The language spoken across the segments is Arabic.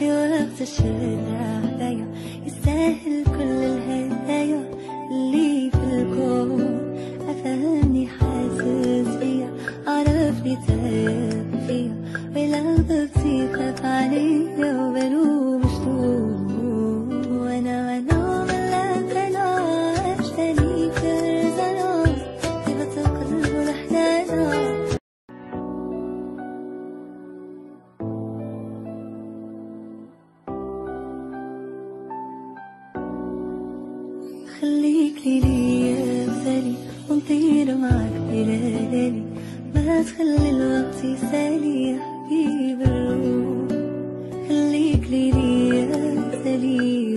يوقف الشدة عليا يستاهل كل الهدايا اللي في الكون. أفهمني حاسس بيا عرفني تعب فيا ولو غبت لا تخلي الوقت يسالي يا حبيب الروح خليك ليلي يا سليم.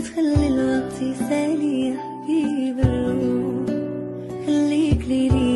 تخلي الوقت يسالي يا حبيب الروح خليك ليلي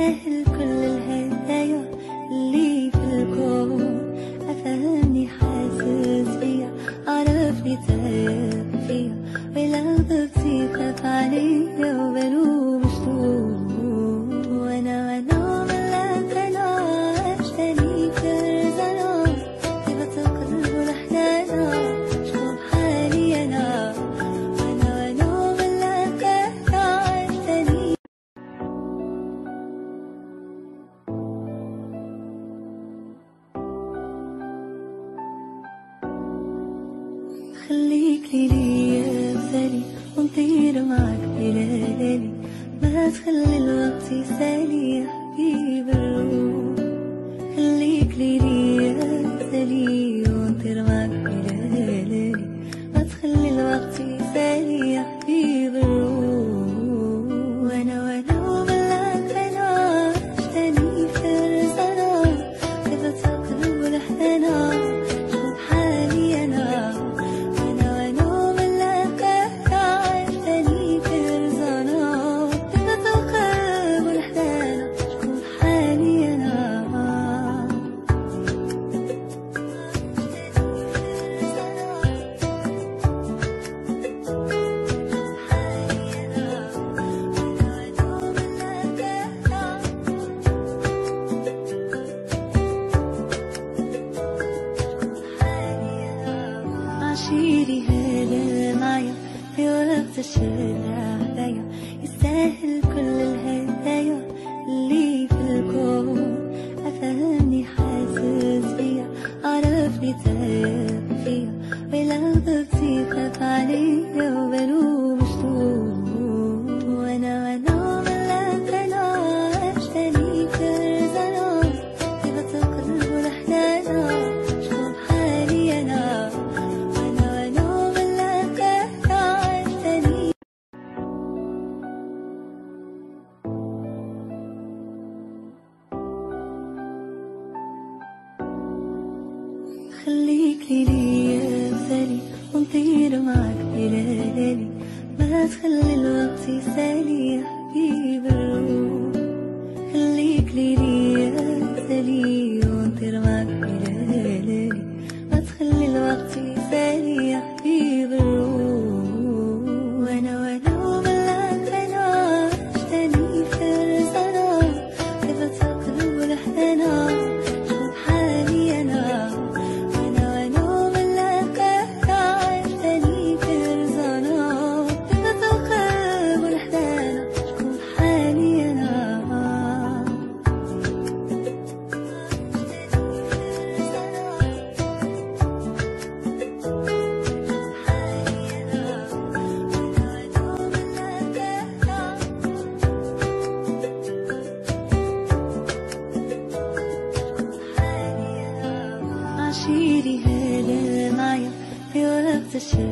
said نطير معاك بليالي ما تخلي الوقت يسالي يا حبيب الروح. خليك ليلي يا سالي ونطير معاك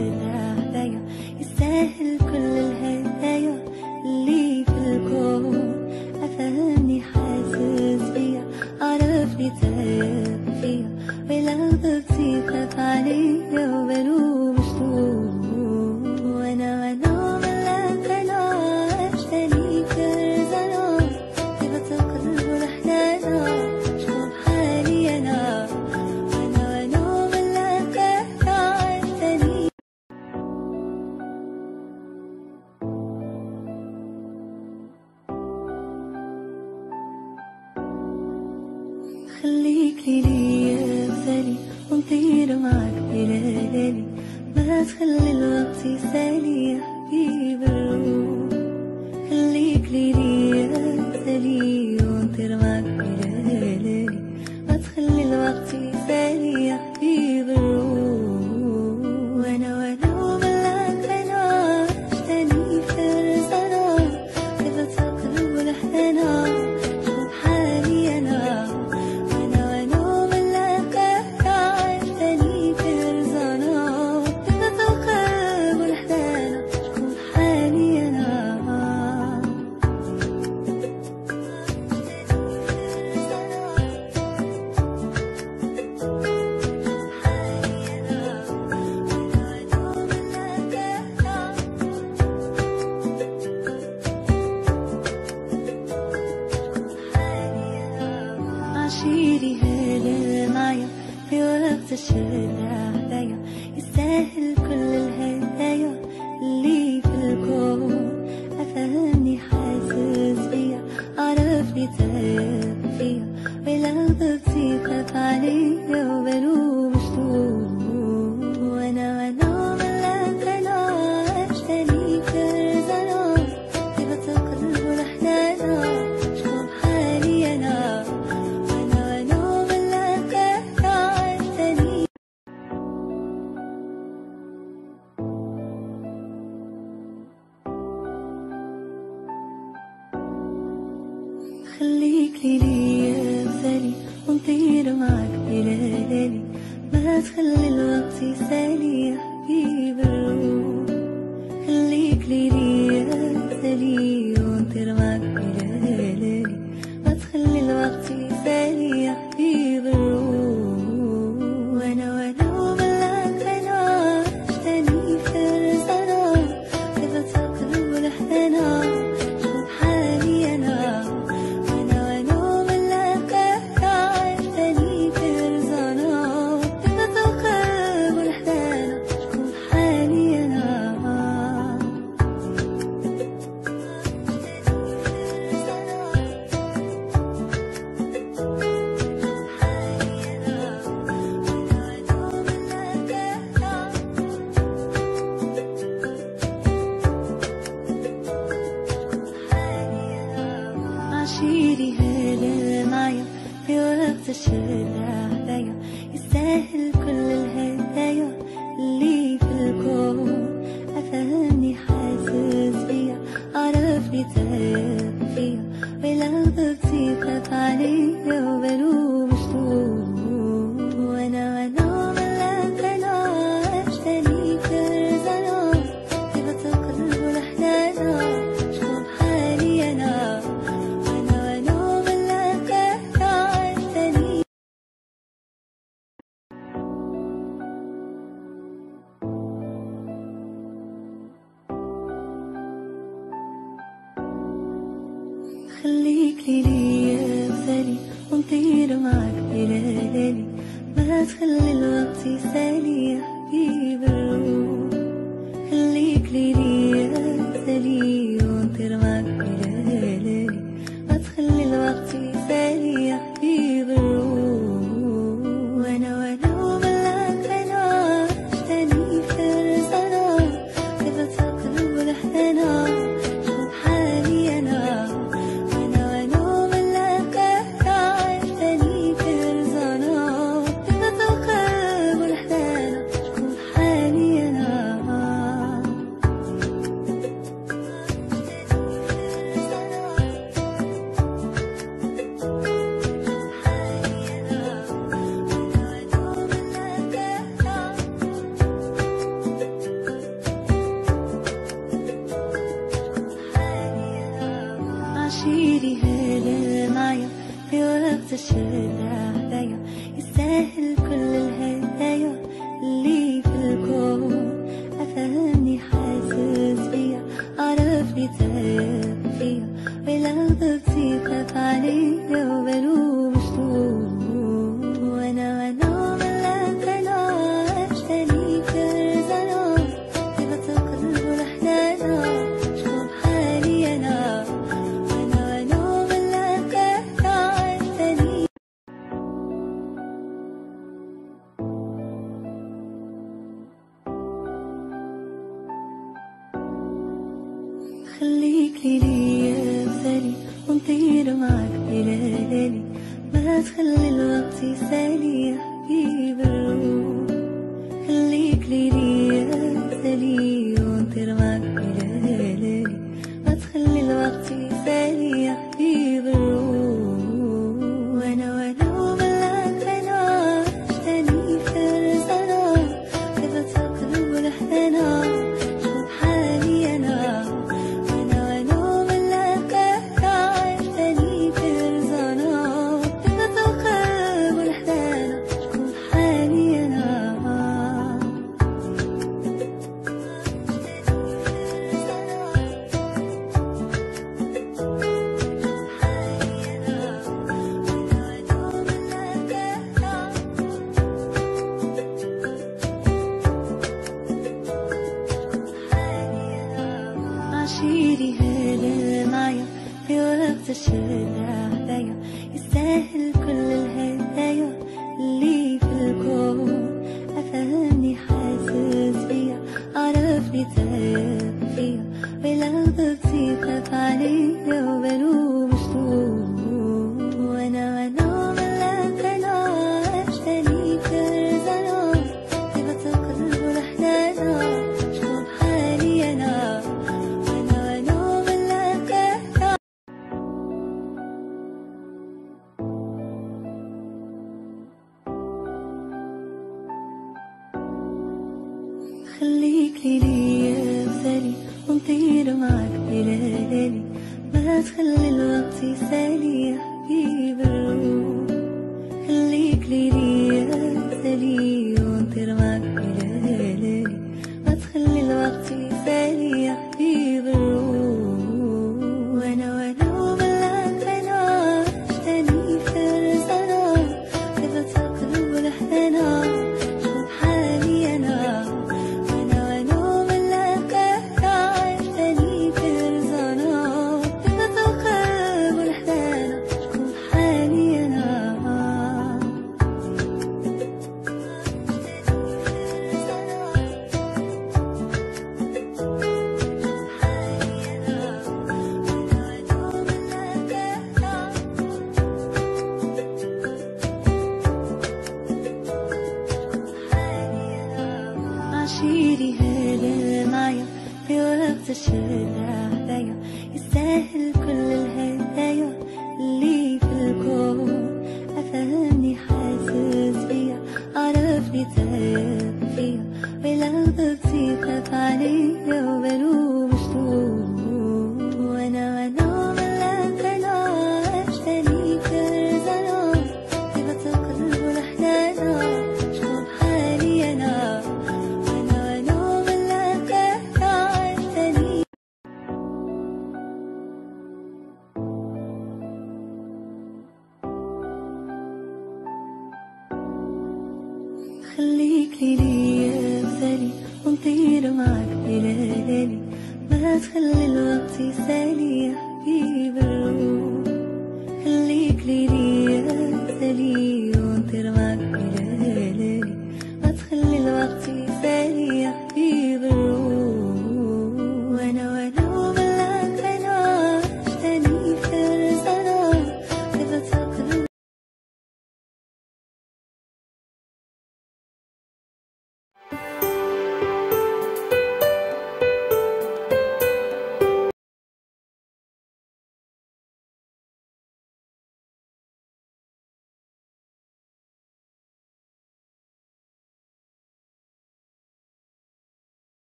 Yeah. ندير معاك بلالي. ما تخلي الوقت يسالي يا حبيب الروح. خليك ليلي يا سالي في وقت الشتاء هدايا يستاهل كل الهدايا اللي في الكون. أفهمني حاسس بيا عرفني تعب فيا ولو بكتي خاف عليا تخليك لي ليا مثالي ونطير معك بلا لالي ما تخلي الوقت يسالي يا حبيب الروح خليك لي ليا مثالي ونطير معك بلا لالي ما تخلي الوقت يسالي عشيري هذا معايا في وقت الشارع هدايا يستاهل كل الهدايا اللي في الكون. أفهمني حاسس بيا عرفني تعب فيا ولو ضغطي خاف عليا ليلي يا وسالي ونطير معاك بلالي. ما تخلي الوقت يسالي يا حبيب الروح. خليك ليلي يا وسالي